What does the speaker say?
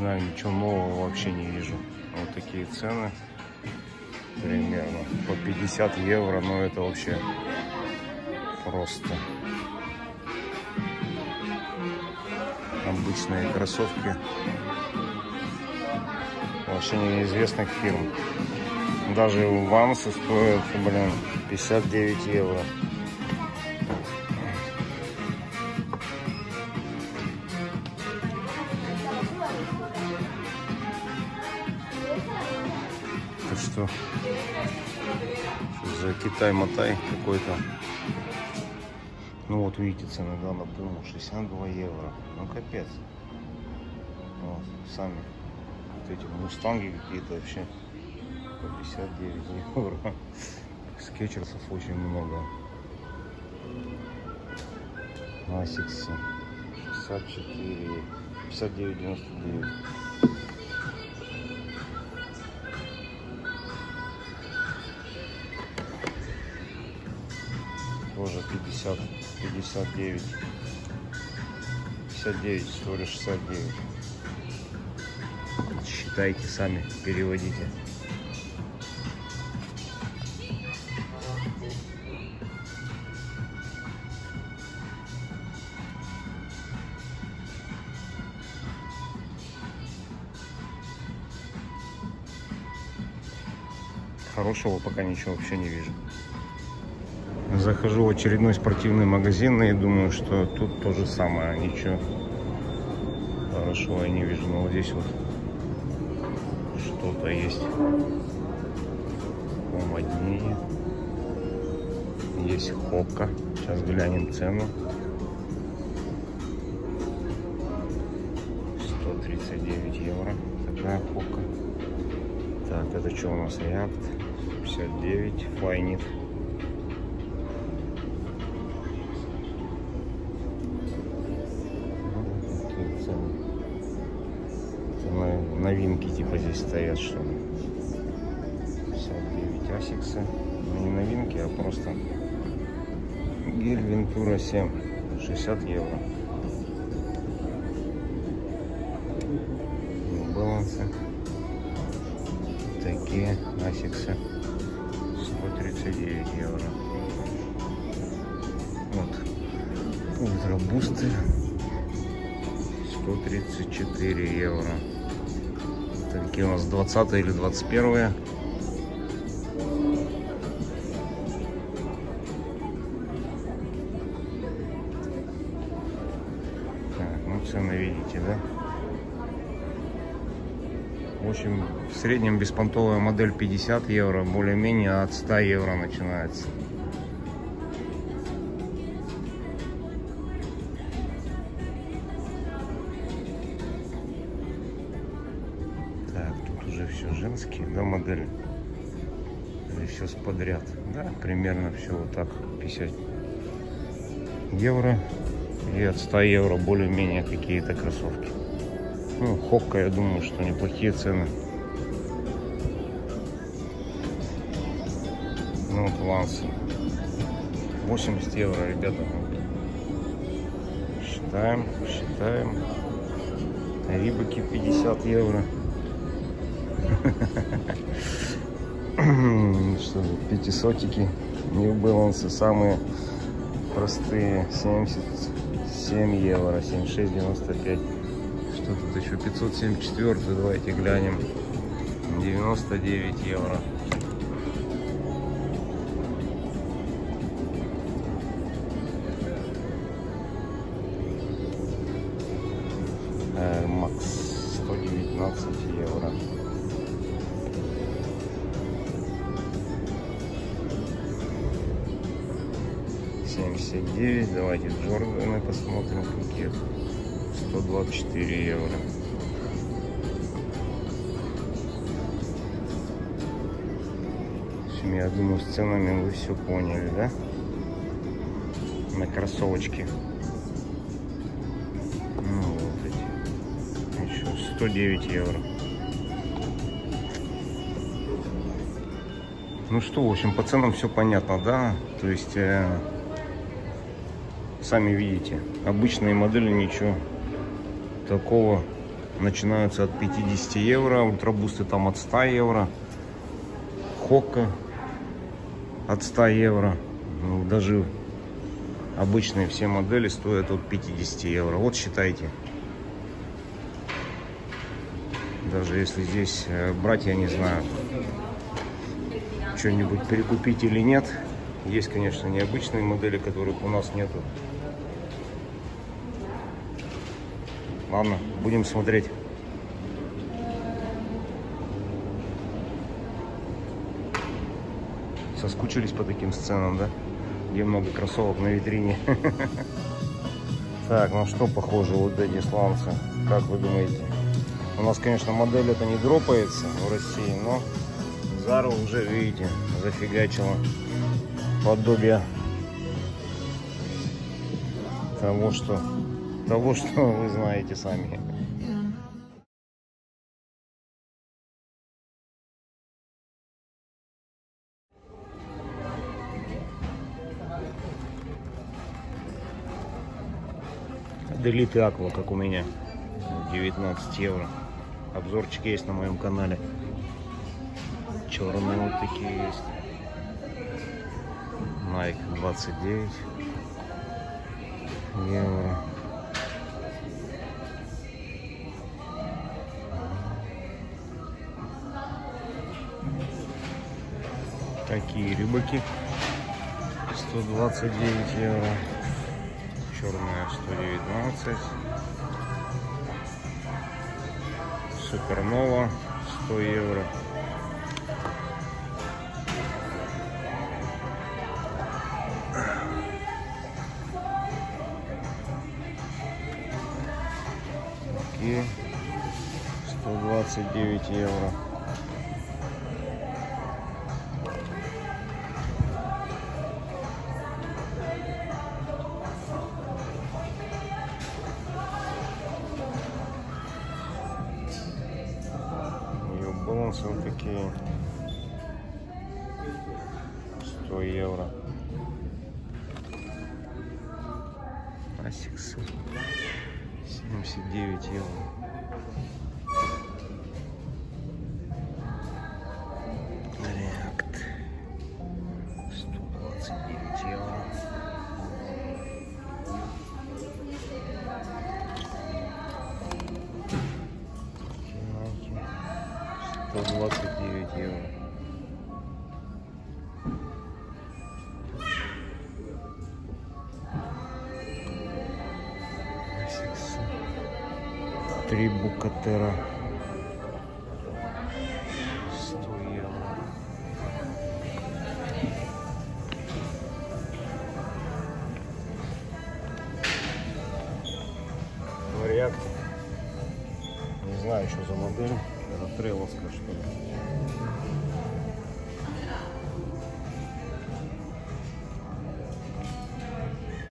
знаю, ничего нового вообще не вижу. Вот такие цены примерно по 50 евро, но это вообще просто обычные кроссовки вообще неизвестных фирм. Даже у Ванса стоят, блин, 59 евро. Что? Что за Китай-мотай какой-то? Ну вот видите цены, да, на Пуму 62 евро. Ну капец. Вот, сами вот эти мустанги какие-то вообще по 59 евро. Скетчерсов очень много. Асиксы 64, 59,99. 50, 59. 59, всего лишь 69. Считайте сами, переводите. Хорошего пока ничего вообще не вижу. Захожу в очередной спортивный магазин и думаю, что тут то же самое. Ничего хорошего я не вижу. Но вот здесь вот что-то есть помоднее. Есть хокка. Сейчас глянем цену. 139 евро. Такая хокка. Так, это что у нас? React 59, Flyknit. Новинки типа здесь стоят, что ли. 59 асиксы. Ну, не новинки, а просто гель Вентура 7. 60 евро. Балансы. Такие асиксы. 139 евро. Вот. Ультрабусты. 134 евро. Какие у нас 20 или 21 Так, ну цены видите, да? В общем, в среднем беспонтовая модель 50 евро, более-менее от 100 евро начинается. Все женские, да, модели? Или все с подряд? Да, примерно все вот так, 50 евро. И от 100 евро более-менее какие-то кроссовки. Ну, Хокка, я думаю, что неплохие цены. Ну, вот Ванс. 80 евро, ребята. Считаем, считаем. Рибаки 50 евро. Что же, пятисотики. New Balance самые простые. 77 евро, 76,95. Что тут еще? 574, давайте глянем. 99 евро. Air Max 119 евро. Семьдесят девять. Давайте Джорданы посмотрим, какие. 124 евро. Общем, я думаю, с ценами вы все поняли, да? На кроссовочки. Ну, вот эти. Еще 109 евро. Ну что, в общем, по ценам все понятно, да? То есть, э, сами видите, обычные модели ничего такого начинаются от 50 евро, ультрабусты там от 100 евро, Хокка от 100 евро, ну, даже обычные все модели стоят от 50 евро. Вот считайте. Даже если здесь э, брать, я не знаю, что-нибудь перекупить или нет. Есть, конечно, необычные модели, которых у нас нету. Ладно, будем смотреть. Соскучились по таким сценам, да? Где много кроссовок на витрине. Так, ну что похоже вот эти сланцы? Как вы думаете? У нас, конечно, модель это не дропается в России, но Зара уже, видите, зафигачила подобие того, что того, что вы знаете сами. Делит Аква, как у меня, 19 евро. Обзорчик есть на моем канале. Черные вот такие есть. Nike 29 евро. Такие рыбаки 129 евро. Черная 119. Супернова 100 евро. Такие 129 евро. Балансы вот такие 100 евро асиксы 79 евро. Реакт. 129 евро 129 евро. Три букатера. 100 евро. Вариант. Не знаю, что за модель это что ли.